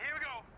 here we go.